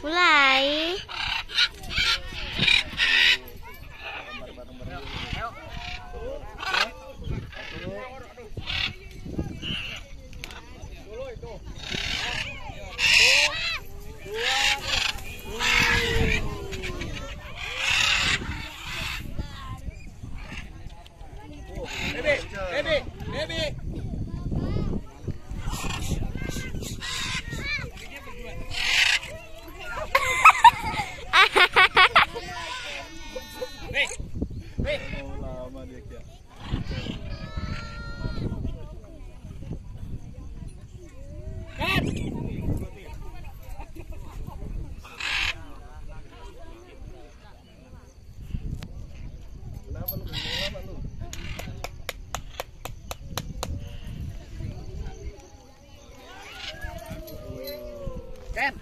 不赖。Ken.